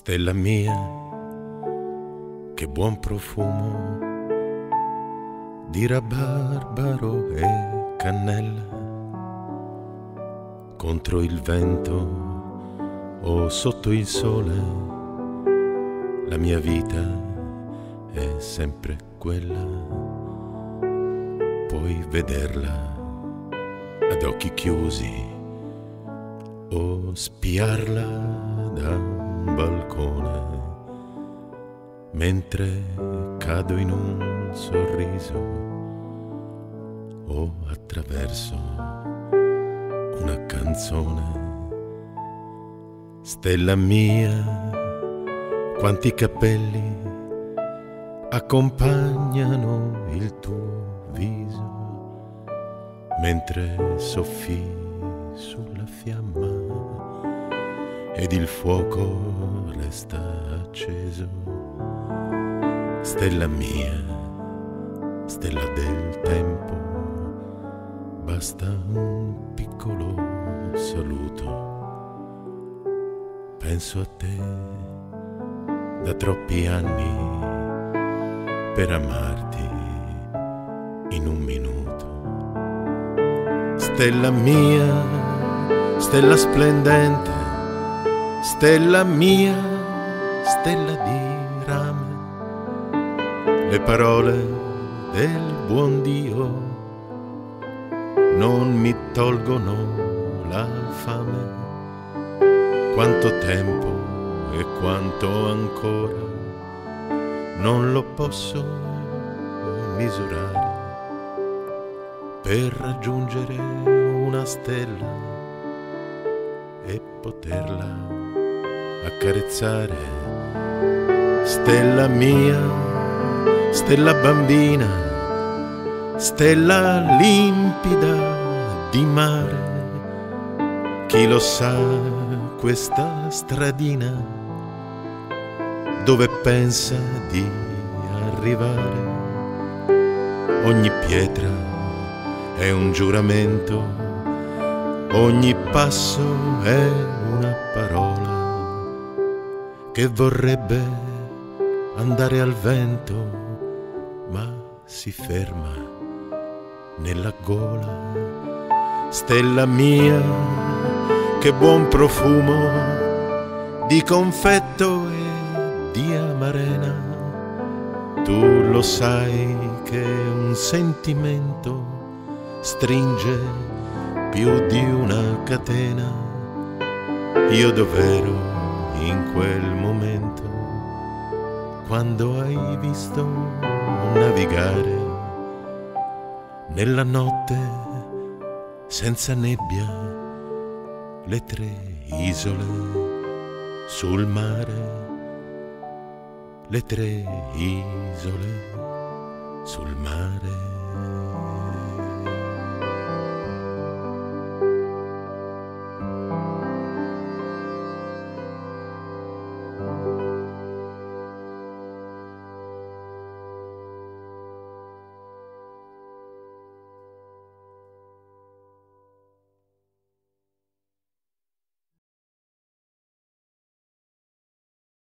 Stella mia, che buon profumo di rabarbaro e cannella contro il vento o sotto il sole, la mia vita è sempre quella. Puoi vederla ad occhi chiusi o spiarla da balcone mentre cado in un sorriso o attraverso una canzone. Stella mia, quanti capelli accompagnano il tuo viso mentre soffi sulla fiamma ed il fuoco resta acceso. Stella mia, stella del tempo, basta un piccolo saluto penso a te da troppi anni per amarti in un minuto. Stella mia, stella splendente, stella mia, stella di rame, le parole del buon Dio non mi tolgono la fame. Quanto tempo e quanto ancora non lo posso misurare per raggiungere una stella e poterla accarezzare. Stella mia, stella bambina, stella limpida di mare, chi lo sa questa stradina dove pensa di arrivare. Ogni pietra è un giuramento, ogni passo è una che vorrebbe andare al vento, ma si ferma nella gola. Stella mia, che buon profumo di confetto e di amarena. Tu lo sai che un sentimento stringe più di una catena. Io dov'ero in quel momento quando hai visto navigare nella notte senza nebbia le tre isole sul mare, le tre isole sul mare.